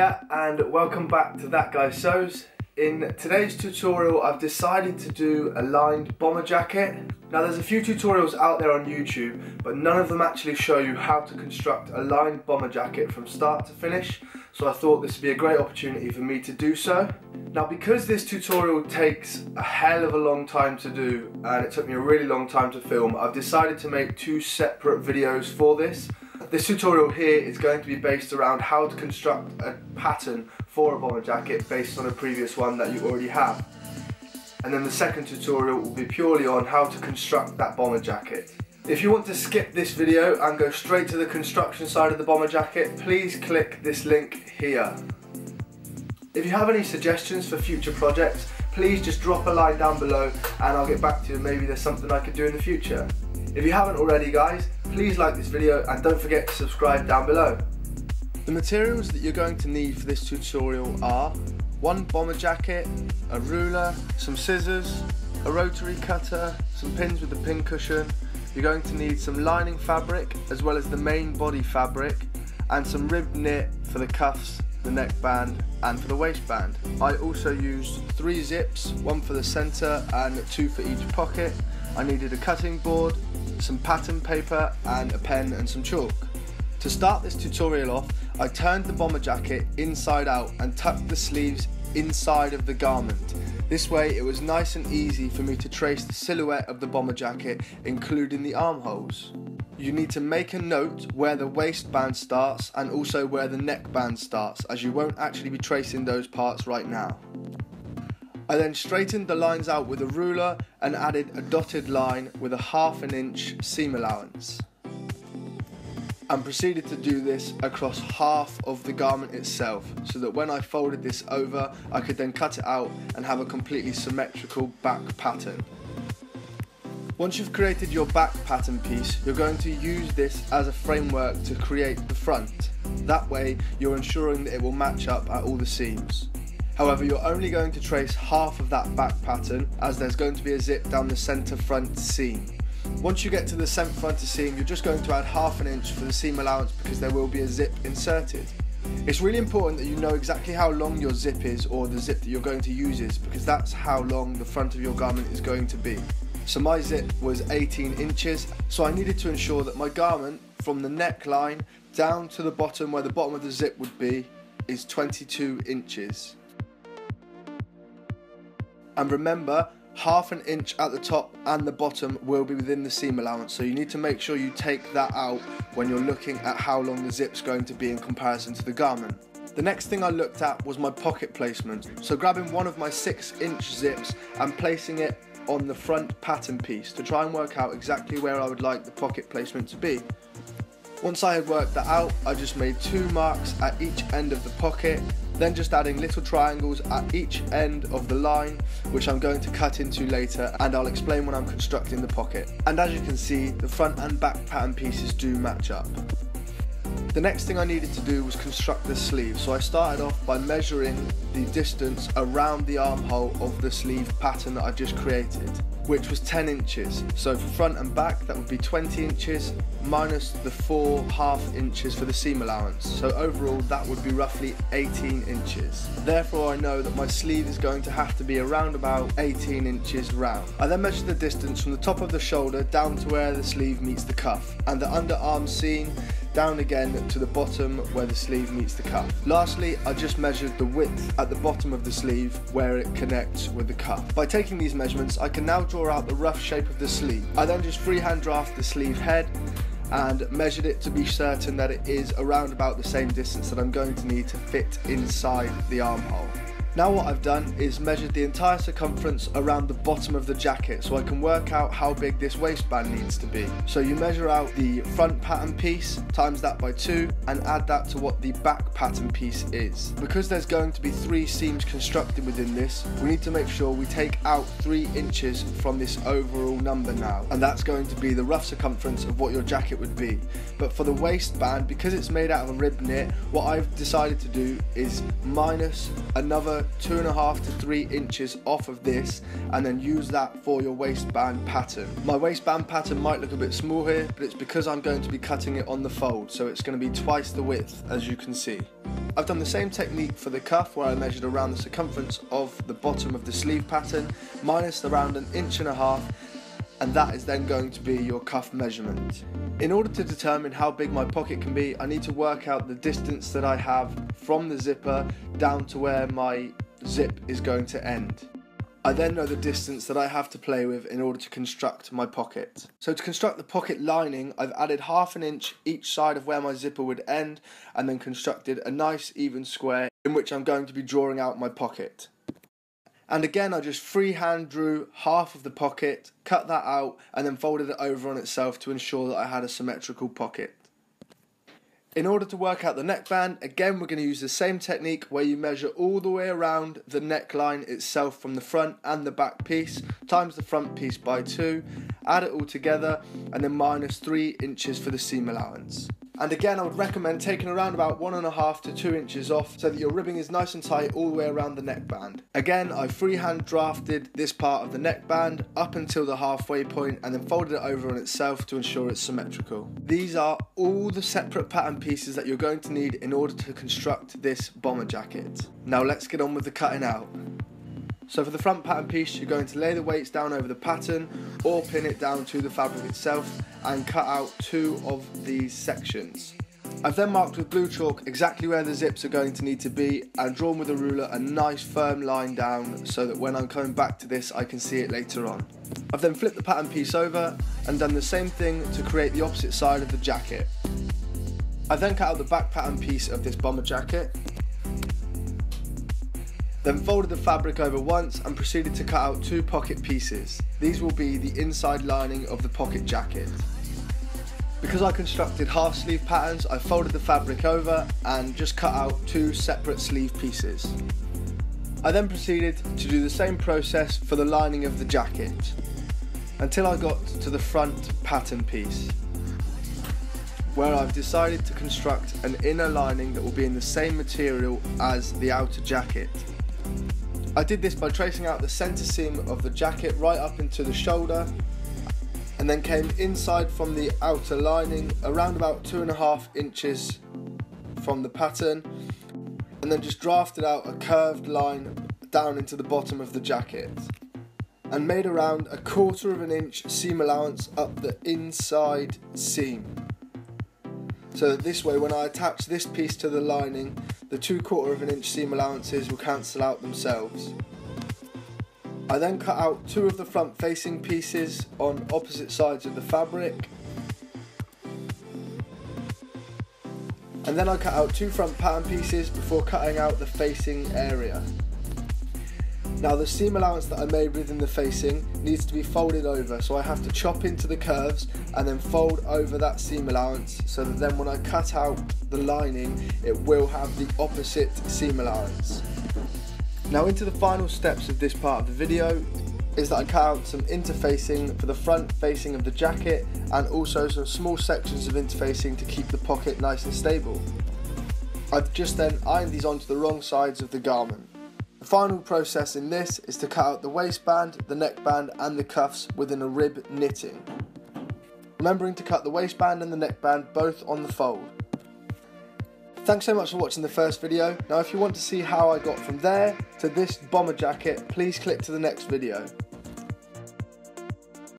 Hiya and welcome back to That Guy Sews. In today's tutorial I've decided to do a lined bomber jacket. Now there's a few tutorials out there on YouTube but none of them actually show you how to construct a lined bomber jacket from start to finish so I thought this would be a great opportunity for me to do so. Now because this tutorial takes a hell of a long time to do and it took me a really long time to film I've decided to make two separate videos for this. This tutorial here is going to be based around how to construct a pattern for a bomber jacket based on a previous one that you already have. And then the second tutorial will be purely on how to construct that bomber jacket. If you want to skip this video and go straight to the construction side of the bomber jacket, please click this link here. If you have any suggestions for future projects, please just drop a line down below and I'll get back to you maybe there's something I could do in the future. If you haven't already guys, please like this video and don't forget to subscribe down below. The materials that you're going to need for this tutorial are one bomber jacket, a ruler, some scissors, a rotary cutter, some pins with a pin cushion, you're going to need some lining fabric as well as the main body fabric and some ribbed knit for the cuffs, the neckband and for the waistband. I also used three zips, one for the centre and two for each pocket. I needed a cutting board, some pattern paper and a pen and some chalk. To start this tutorial off, I turned the bomber jacket inside out and tucked the sleeves inside of the garment. This way it was nice and easy for me to trace the silhouette of the bomber jacket including the armholes. You need to make a note where the waistband starts and also where the neckband starts as you won't actually be tracing those parts right now. I then straightened the lines out with a ruler and added a dotted line with a half an inch seam allowance. And proceeded to do this across half of the garment itself so that when I folded this over I could then cut it out and have a completely symmetrical back pattern. Once you've created your back pattern piece, you're going to use this as a framework to create the front. That way, you're ensuring that it will match up at all the seams. However, you're only going to trace half of that back pattern as there's going to be a zip down the centre front seam. Once you get to the centre front seam, you're just going to add half an inch for the seam allowance because there will be a zip inserted. It's really important that you know exactly how long your zip is or the zip that you're going to use is because that's how long the front of your garment is going to be. So my zip was 18 inches, so I needed to ensure that my garment from the neckline down to the bottom where the bottom of the zip would be is 22 inches. And remember, half an inch at the top and the bottom will be within the seam allowance. So you need to make sure you take that out when you're looking at how long the zip's going to be in comparison to the garment. The next thing I looked at was my pocket placement. So grabbing one of my six inch zips and placing it on the front pattern piece to try and work out exactly where I would like the pocket placement to be. Once I had worked that out, I just made two marks at each end of the pocket then just adding little triangles at each end of the line, which I'm going to cut into later and I'll explain when I'm constructing the pocket. And as you can see, the front and back pattern pieces do match up. The next thing I needed to do was construct the sleeve, so I started off by measuring the distance around the armhole of the sleeve pattern that I've just created which was 10 inches. So for front and back, that would be 20 inches minus the four half inches for the seam allowance. So overall, that would be roughly 18 inches. Therefore, I know that my sleeve is going to have to be around about 18 inches round. I then measured the distance from the top of the shoulder down to where the sleeve meets the cuff and the underarm seam down again to the bottom where the sleeve meets the cuff. Lastly, I just measured the width at the bottom of the sleeve where it connects with the cuff. By taking these measurements, I can now draw out the rough shape of the sleeve. I then just freehand draft the sleeve head and measured it to be certain that it is around about the same distance that I'm going to need to fit inside the armhole. Now what I've done is measured the entire circumference around the bottom of the jacket so I can work out how big this waistband needs to be. So you measure out the front pattern piece, times that by 2 and add that to what the back pattern piece is. Because there's going to be 3 seams constructed within this, we need to make sure we take out 3 inches from this overall number now and that's going to be the rough circumference of what your jacket would be. But for the waistband, because it's made out of a rib knit, what I've decided to do is minus another two and a half to three inches off of this and then use that for your waistband pattern. My waistband pattern might look a bit small here, but it's because I'm going to be cutting it on the fold, so it's going to be twice the width as you can see. I've done the same technique for the cuff where I measured around the circumference of the bottom of the sleeve pattern, minus around an inch and a half, and that is then going to be your cuff measurement. In order to determine how big my pocket can be, I need to work out the distance that I have from the zipper down to where my zip is going to end. I then know the distance that I have to play with in order to construct my pocket. So to construct the pocket lining, I've added half an inch each side of where my zipper would end and then constructed a nice even square in which I'm going to be drawing out my pocket. And again, I just freehand drew half of the pocket, cut that out, and then folded it over on itself to ensure that I had a symmetrical pocket. In order to work out the neckband, again we're going to use the same technique where you measure all the way around the neckline itself from the front and the back piece, times the front piece by 2, add it all together, and then minus 3 inches for the seam allowance. And again, I would recommend taking around about one and a half to two inches off so that your ribbing is nice and tight all the way around the neckband. Again, I freehand drafted this part of the neckband up until the halfway point and then folded it over on itself to ensure it's symmetrical. These are all the separate pattern pieces that you're going to need in order to construct this bomber jacket. Now let's get on with the cutting out. So for the front pattern piece, you're going to lay the weights down over the pattern or pin it down to the fabric itself and cut out two of these sections. I've then marked with blue chalk exactly where the zips are going to need to be and drawn with a ruler a nice firm line down so that when I'm coming back to this I can see it later on. I've then flipped the pattern piece over and done the same thing to create the opposite side of the jacket. I've then cut out the back pattern piece of this bomber jacket then folded the fabric over once and proceeded to cut out two pocket pieces. These will be the inside lining of the pocket jacket. Because I constructed half sleeve patterns, I folded the fabric over and just cut out two separate sleeve pieces. I then proceeded to do the same process for the lining of the jacket until I got to the front pattern piece where I've decided to construct an inner lining that will be in the same material as the outer jacket. I did this by tracing out the centre seam of the jacket right up into the shoulder and then came inside from the outer lining around about two and a half inches from the pattern and then just drafted out a curved line down into the bottom of the jacket and made around a quarter of an inch seam allowance up the inside seam so that this way when I attach this piece to the lining the two quarter of an inch seam allowances will cancel out themselves. I then cut out two of the front facing pieces on opposite sides of the fabric and then I cut out two front pattern pieces before cutting out the facing area. Now the seam allowance that I made within the facing needs to be folded over so I have to chop into the curves and then fold over that seam allowance so that then when I cut out the lining it will have the opposite seam allowance. Now into the final steps of this part of the video is that I cut out some interfacing for the front facing of the jacket and also some small sections of interfacing to keep the pocket nice and stable. I've just then ironed these onto the wrong sides of the garment. The final process in this is to cut out the waistband, the neckband and the cuffs within a rib knitting. Remembering to cut the waistband and the neckband both on the fold. Thanks so much for watching the first video. Now if you want to see how I got from there to this bomber jacket, please click to the next video.